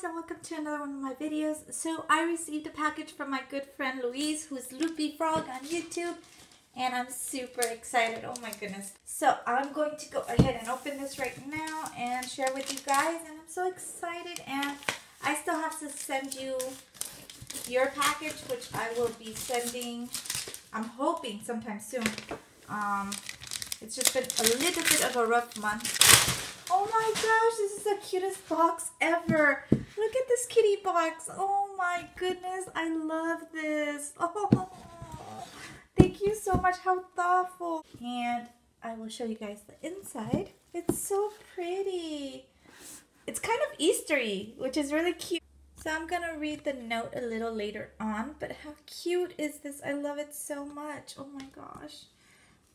guys and welcome to another one of my videos. So I received a package from my good friend Louise who's Loopy Frog on YouTube and I'm super excited. Oh my goodness. So I'm going to go ahead and open this right now and share with you guys and I'm so excited and I still have to send you your package which I will be sending I'm hoping sometime soon. Um, it's just been a little bit of a rough month Oh my gosh, this is the cutest box ever. Look at this kitty box. Oh my goodness, I love this. Oh, thank you so much. How thoughtful. And I will show you guys the inside. It's so pretty. It's kind of Eastery, which is really cute. So I'm going to read the note a little later on, but how cute is this? I love it so much. Oh my gosh.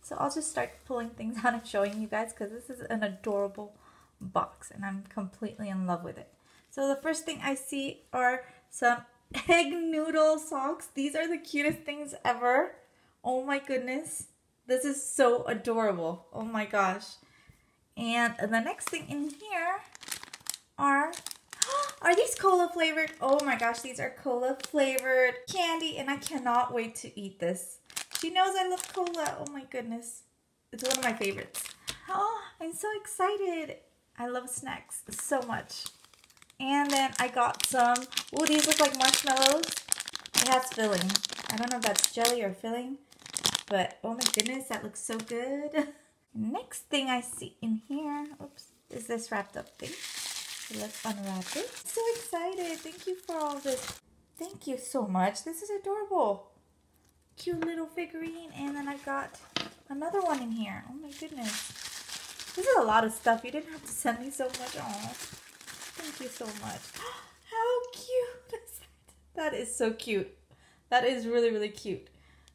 So I'll just start pulling things out and showing you guys because this is an adorable box and I'm completely in love with it. So the first thing I see are some egg noodle socks. These are the cutest things ever. Oh my goodness. This is so adorable. Oh my gosh. And the next thing in here are are these cola flavored? Oh my gosh, these are cola flavored candy and I cannot wait to eat this. She knows I love cola. Oh my goodness. It's one of my favorites. Oh, I'm so excited. I love snacks so much. And then I got some, oh, these look like marshmallows. It has filling. I don't know if that's jelly or filling, but oh my goodness, that looks so good. Next thing I see in here, oops, is this wrapped up thing. So let's unwrap it. So excited. Thank you for all this. Thank you so much. This is adorable. Cute little figurine. And then I got another one in here. Oh my goodness. This is a lot of stuff. You didn't have to send me so much. Oh, thank you so much. How cute is that? That is so cute. That is really, really cute.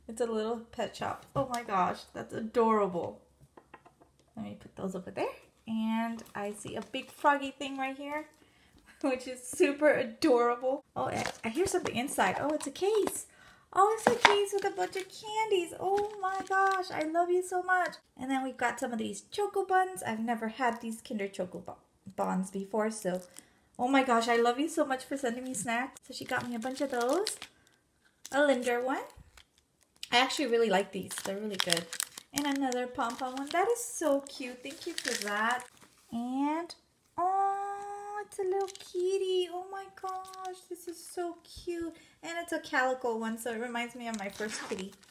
It's a little pet shop. Oh my gosh, that's adorable. Let me put those over there. And I see a big froggy thing right here, which is super adorable. Oh, I hear something inside. Oh, it's a case. Oh, it's a case with a bunch of candies. Oh my gosh, I love you so much. And then we've got some of these choco buns. I've never had these Kinder Choco buns before, so oh my gosh, I love you so much for sending me snacks. So she got me a bunch of those. A Lindor one. I actually really like these. They're really good. And another pom-pom one. That is so cute. Thank you for that. And, oh, it's a little kitty. Oh my gosh, this is so cute. And it's a calico one, so it reminds me of my first kitty.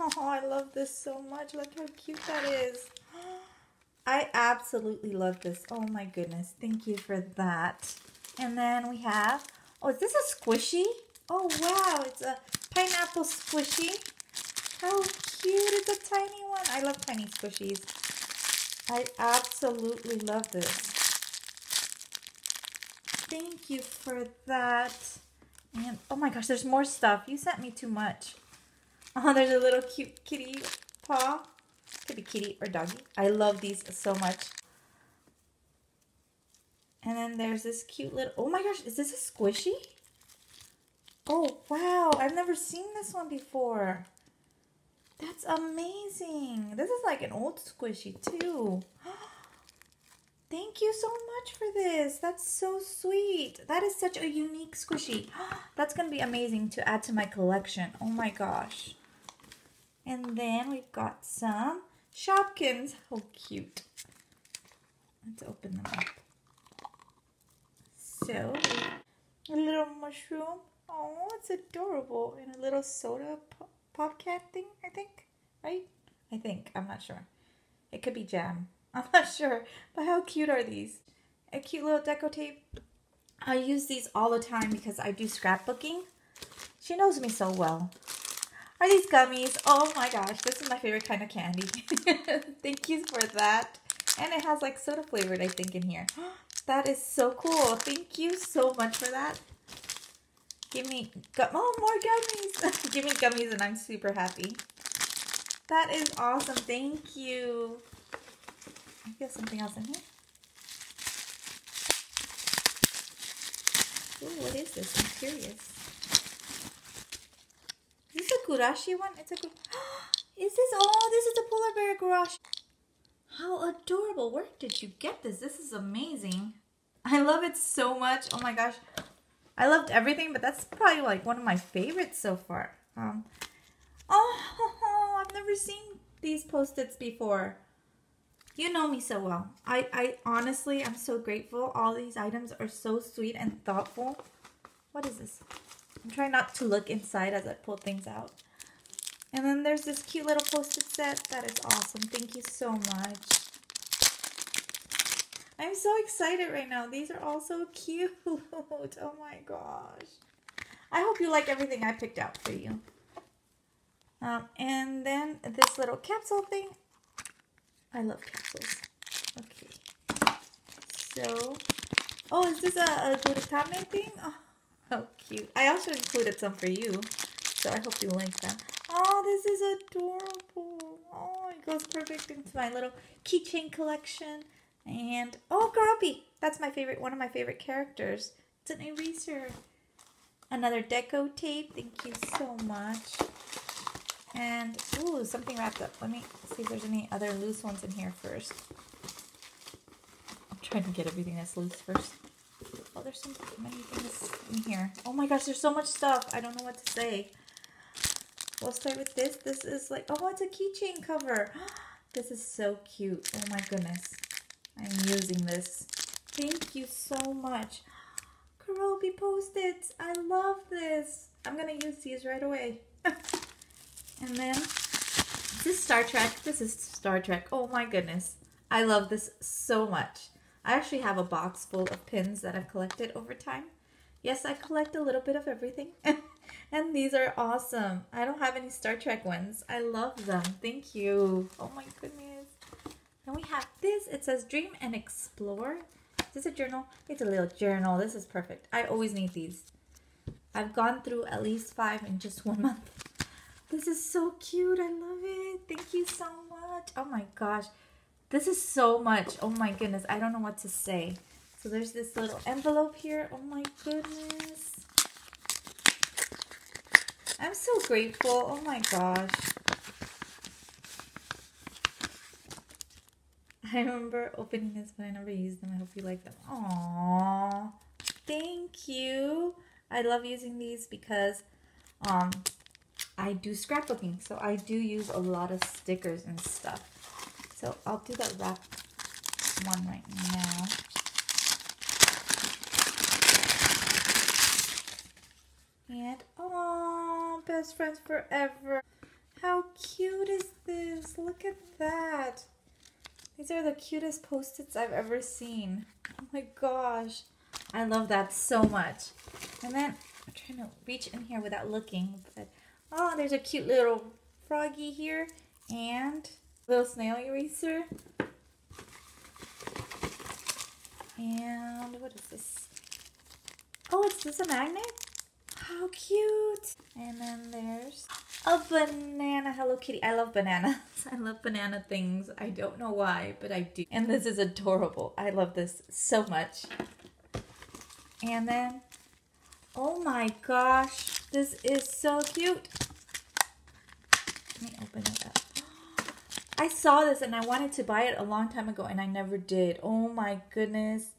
Oh, I love this so much. Look how cute that is. Oh, I absolutely love this. Oh my goodness. Thank you for that. And then we have, oh, is this a squishy? Oh, wow. It's a pineapple squishy. How cute. It's a tiny one. I love tiny squishies. I absolutely love this. Thank you for that. And oh my gosh, there's more stuff. You sent me too much. Oh, there's a little cute kitty paw. Could be kitty or doggy. I love these so much. And then there's this cute little, oh my gosh, is this a squishy? Oh, wow. I've never seen this one before. That's amazing. This is like an old squishy too. Thank you so much for this. That's so sweet. That is such a unique squishy. That's going to be amazing to add to my collection. Oh my gosh. And then we've got some Shopkins. How cute. Let's open them up. So, a little mushroom. Oh, it's adorable. And a little soda pop, pop can thing, I think. Right? I think. I'm not sure. It could be jam. I'm not sure. But how cute are these? A cute little deco tape. I use these all the time because I do scrapbooking. She knows me so well. Are these gummies? Oh my gosh, this is my favorite kind of candy. Thank you for that. And it has like soda flavored, I think, in here. that is so cool. Thank you so much for that. Give me, oh, more gummies. Give me gummies and I'm super happy. That is awesome. Thank you. I feel something else in here. Ooh, what is this? I'm curious. A Gurashi one? It's a Is this? Oh, this is a polar bear Gurashi. How adorable. Where did you get this? This is amazing. I love it so much. Oh my gosh. I loved everything, but that's probably like one of my favorites so far. Um, oh, I've never seen these post-its before. You know me so well. I, I honestly, I'm so grateful. All these items are so sweet and thoughtful. What is this? I'm trying not to look inside as I pull things out. And then there's this cute little post-it set. That is awesome. Thank you so much. I'm so excited right now. These are all so cute. Oh my gosh. I hope you like everything I picked out for you. Um, and then this little capsule thing. I love capsules. Okay. So, oh, is this a, a glutathione thing? Oh, how cute. I also included some for you. So I hope you like them. Oh, this is adorable. Oh, it goes perfect into my little keychain collection. And, oh, Grumpy. That's my favorite, one of my favorite characters. It's an eraser. Another deco tape. Thank you so much. And, ooh, something wrapped up. Let me see if there's any other loose ones in here first. I'm trying to get everything that's loose first. Oh, there's so many things in here. Oh my gosh, there's so much stuff. I don't know what to say. We'll start with this. This is like, oh, it's a keychain cover. This is so cute. Oh my goodness. I'm using this. Thank you so much. Keroppi Post-its. I love this. I'm going to use these right away. and then this is Star Trek. This is Star Trek. Oh my goodness. I love this so much. I actually have a box full of pins that I've collected over time. Yes, I collect a little bit of everything. And these are awesome. I don't have any Star Trek ones. I love them. Thank you. Oh my goodness. And we have this. It says Dream and Explore. Is this a journal? It's a little journal. This is perfect. I always need these. I've gone through at least five in just one month. This is so cute. I love it. Thank you so much. Oh my gosh. This is so much. Oh my goodness. I don't know what to say. So there's this little envelope here. Oh my goodness. I'm so grateful. Oh my gosh. I remember opening this, but I never used them. I hope you like them. Aww. Thank you. I love using these because um, I do scrapbooking. So I do use a lot of stickers and stuff. So I'll do the wrap one right now. And, oh, best friends forever. How cute is this? Look at that. These are the cutest post-its I've ever seen. Oh my gosh. I love that so much. And then I'm trying to reach in here without looking. But oh, there's a cute little froggy here. And little snail eraser. And what is this? Oh, is this a magnet? How cute. And then there's a banana Hello Kitty. I love bananas. I love banana things. I don't know why, but I do. And this is adorable. I love this so much. And then, oh my gosh, this is so cute. Let me open it up. I saw this and I wanted to buy it a long time ago and I never did. Oh my goodness.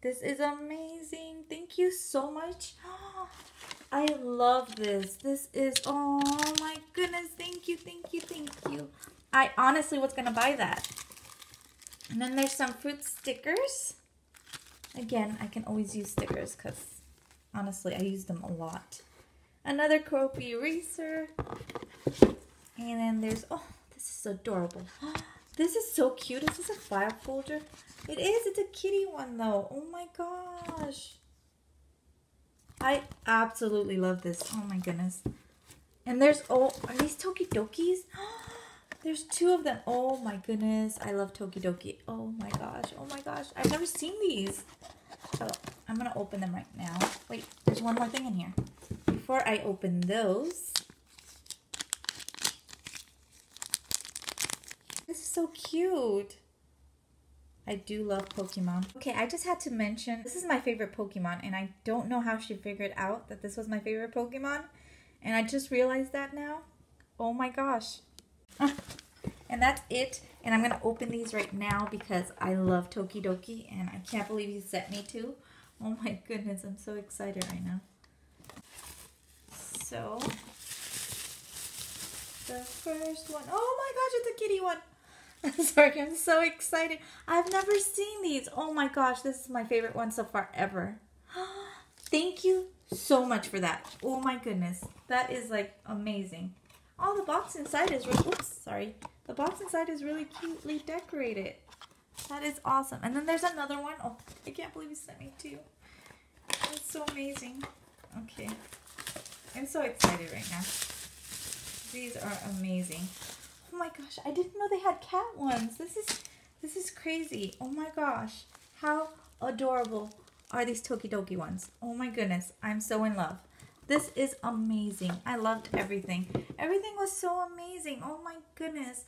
This is amazing. Thank you so much. I love this. This is, oh my goodness. Thank you, thank you, thank you. I honestly was going to buy that. And then there's some fruit stickers. Again, I can always use stickers because honestly, I use them a lot. Another Keroppi eraser. And then there's, oh, this is adorable. This is so cute. Is this a file folder? It is. It's a kitty one though. Oh my gosh. I absolutely love this. Oh my goodness. And there's, oh, are these Tokidokis? There's two of them. Oh my goodness. I love Tokidoki. Oh my gosh. Oh my gosh. I've never seen these. Oh, I'm going to open them right now. Wait, there's one more thing in here. Before I open those. This is so cute. I do love Pokemon. Okay, I just had to mention, this is my favorite Pokemon, and I don't know how she figured out that this was my favorite Pokemon. And I just realized that now. Oh my gosh. and that's it. And I'm to open these right now because I love Tokidoki, and I can't believe you sent me two. Oh my goodness, I'm so excited right now. So, the first one. Oh my gosh, it's a kitty one. I'm sorry, I'm so excited. I've never seen these. Oh my gosh, this is my favorite one so far ever. Thank you so much for that. Oh my goodness. That is like amazing. Oh, the box inside is really, oops, sorry. The box inside is really cutely decorated. That is awesome. And then there's another one. Oh, I can't believe you sent me two. That's so amazing. Okay. I'm so excited right now. These are amazing. Gosh, I didn't know they had cat ones. This is this is crazy. Oh my gosh. How adorable are these Tokidoki ones. Oh my goodness, I'm so in love. This is amazing. I loved everything. Everything was so amazing. Oh my goodness.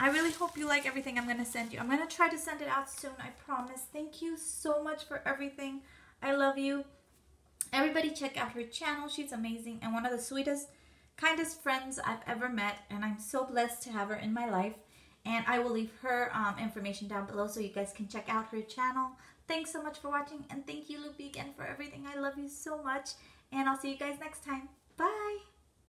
I really hope you like everything I'm going to send you. I'm going to try to send it out soon, I promise. Thank you so much for everything. I love you. Everybody check out her channel. She's amazing and one of the sweetest, kindest friends I've ever met. And I'm so blessed to have her in my life. And I will leave her um, information down below so you guys can check out her channel. Thanks so much for watching. And thank you, Loopy, again for everything. I love you so much. And I'll see you guys next time. Bye.